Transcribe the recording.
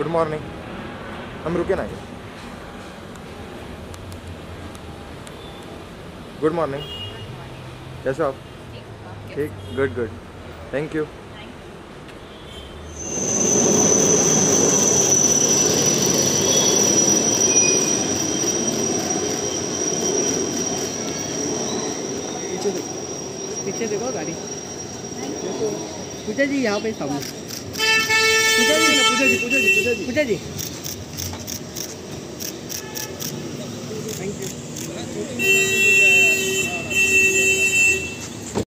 Good morning हम रुके ना गुड मॉर्निंग कैसे आप? ठीक गुड गुड थैंक यू पीछे देखो। पीछे देखो गाड़ी। पूजा जी, यहाँ पे सामने। पूजा जी पूजा जी पूजा जी पूजा जी पूजा जी